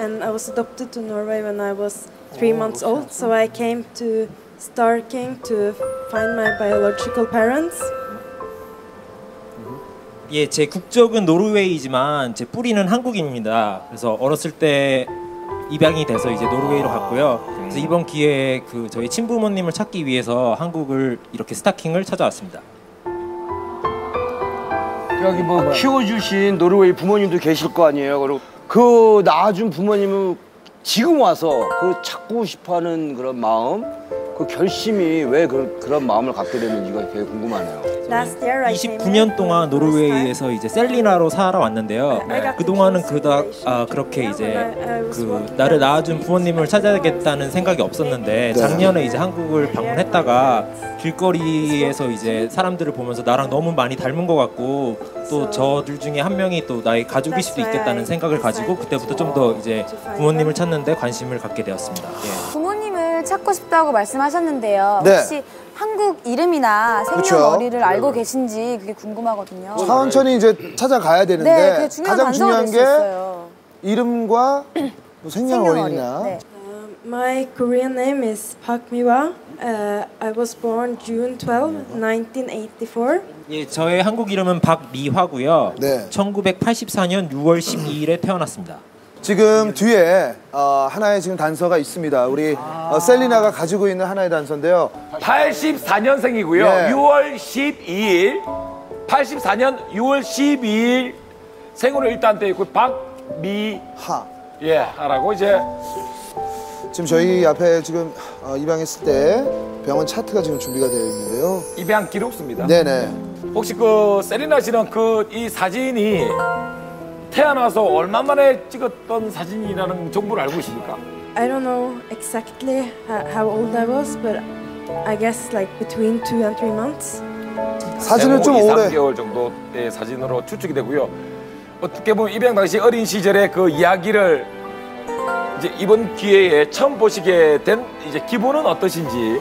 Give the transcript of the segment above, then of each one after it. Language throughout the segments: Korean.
and I was adopted to Norway when I was three months old. So I came to Starking to find my biological parents. 예, 제 국적은 노르웨이지만 제 뿌리는 한국인입니다. 그래서 어렸을 때 입양이 돼서 이제 노르웨이로 갔고요. 그래서 이번 기회에 그 저희 친부모님을 찾기 위해서 한국을 이렇게 스타킹을 찾아왔습니다. 여기 뭐 키워주신 노르웨이 부모님도 계실 거 아니에요. 그리고 그 낳아준 부모님은 지금 와서 그 찾고 싶어하는 그런 마음, 그 결심이 왜 그, 그런 마음을 갖게 됐는지가 되게 궁금하네요. Last year I came 29년 here 동안. 노르웨이에서 이제 셀리나로 살아왔는데요. I got 그 동안은 the 그다 chance 아, 그렇게 이제 그 나를 낳아준 부모님을. 찾아야겠다는 생각이 없었는데 작년에 이제 한국을 방문했다가 길거리에서 이제 사람들을 보면서 나랑 너무 많이 닮은 것 같고 또 저들 중에 한 명이 또 나의 가족일 수도 있겠다는 생각을 가지고 그때부터 좀 더 이제 부모님을 찾는데 관심을 갖게 되었습니다. 예. 찾고 싶다고 말씀하셨는데요. 네. 혹시 한국 이름이나. 생년월일을 알고 계신지 그게 궁금하거든요. 천천히 이제 찾아가야 되는데 네, 중요한 가장 중요한 게. 이름과 뭐 생년월일이나 네. Uh, my Korean name is Park Miwa. Uh, I was born June 12, 1984. 예, 저의 한국 이름은 박미화고요. 네. 1984년 6월 12일에 태어났습니다. 지금 뒤에 어, 하나의 지금 단서가 있습니다. 우리 어, 셀리나가 가지고 있는 하나의 단서인데요. 84년생이고요. 예. 6월 12일. 84년 6월 12일 생으로 일단 돼 있고 박미 하. 예 하라고 이제 지금 저희 앞에 지금 어, 입양했을 때 병원 차트가 지금 준비가 되어 있는데요. 입양 기록수입니다. 네네. 혹시 그 세리나 씨는 그 이 사진이 태어나서 얼마 만에 찍었던 사진이라는 정보를 알고 계십니까? I don't know exactly how, old I was, but I guess like between two and three months. 사진은 좀 2, 오래. 3개월 정도의 사진으로 추측이 되고요. 어떻게 보면 입양 당시 어린 시절의 그 이야기를 이제 이번 기회에 처음 보시게 된 이제 기분은 어떠신지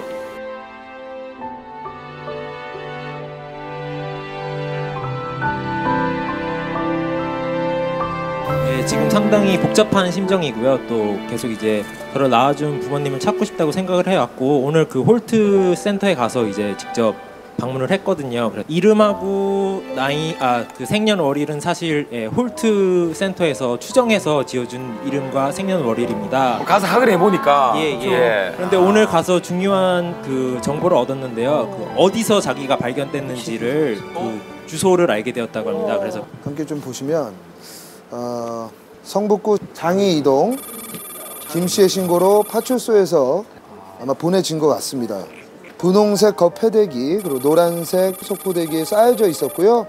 예, 지금 상당히 복잡한 심정이고요. 또 계속 이제 저를 낳아준 부모님을 찾고 싶다고 생각을 해왔고 오늘 그 홀트 센터에 가서 이제 직접 방문을 했거든요. 이름하고 나이 아 그 생년월일은 사실 예, 홀트 센터에서 추정해서 지어준 이름과 생년월일입니다. 가서 확인해 보니까 예, 예. 그런데 오늘 가서 중요한 그 정보를 얻었는데요. 그 어디서 자기가 발견됐는지를 그 주소를 알게 되었다고 합니다. 그래서 함께 좀 보시면 어, 성북구 장이 이동 김 씨의 신고로 파출소에서 아마 보내진 것 같습니다. 분홍색 겉패대기 그리고 노란색 속포대기에 쌓여져 있었고요.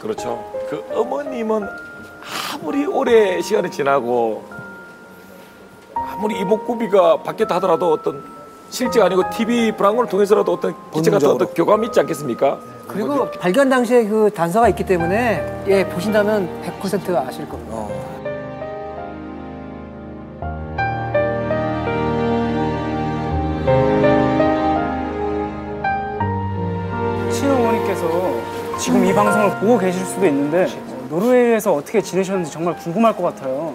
그렇죠. 그 어머님은 아무리 오래 시간이 지나고 아무리 이목구비가 바뀌었다 하더라도 어떤 실제 아니고 TV 브라운을 통해서라도 어떤 기체 같은. 어떤 교감이 있지 않겠습니까? 그리고 발견 당시에 그 단서가 있기 때문에 예 보신다면 100% 아실 겁니다. 친어머니께서 지금 이 방송을 보고 계실 수도 있는데 어, 노르웨이에서 어떻게 지내셨는지 정말 궁금할 것 같아요.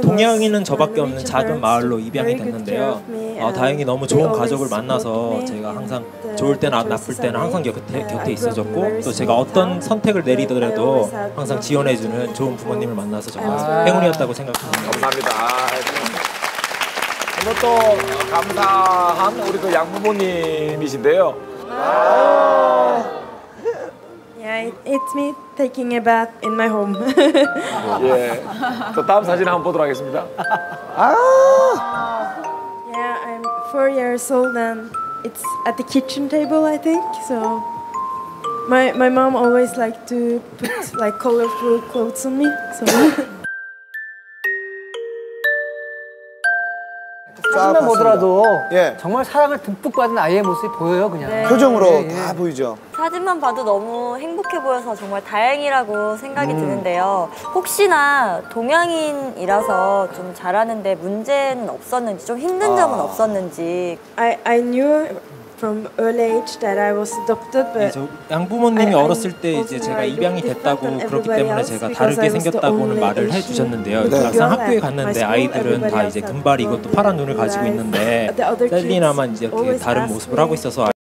동양인은 저밖에 my 없는 작은 마을로 입양이 됐는데요. 아, and 다행히 너무 좋은 가족을 만나서 제가 in 항상 the 좋을 때나 나쁠 때는 항상. 곁에, Uh, 곁에 있어줬고 또 제가 어떤 선택을 내리더라도 항상 지원해주는 좋은 부모님을 만나서 정말 Ah. 행운이었다고 생각합니다. 감사합니다. 오늘 또 감사한 우리 그 양부모님이신데요. Yeah, it, it's me taking a bath in my home. 예. 또 다음 사진 한번 보도록 하겠습니다. yeah, I'm four years old and it's at the kitchen table, I think. So my my mom always liked to put like colorful clothes on me. So 쫙 사진만 보더라도 예. 정말 사랑을 듬뿍 받은 아이의 모습이 보여요 그냥. 네. 표정으로 예, 예. 다 보이죠. 사진만 봐도 너무 행복해 보여서 정말 다행이라고 생각이 드는데요. 혹시나 동양인이라서 좀 잘하는데 문제는 없었는지 좀 힘든 점은 없었는지 I I knew from early age that I was adopted, 예, but 저 양부모님이 I- 어렸을 때 이제 제가 입양이 됐다고 그렇기 때문에 제가 다르게 생겼다고는 말을 해주셨는데요. 네. 막상 학교에 갔는데. 아이들은 다 이제 또 blonde 파란 눈을 가지고. 있는데 셀리나만 이제 다른 모습을 하고 있어서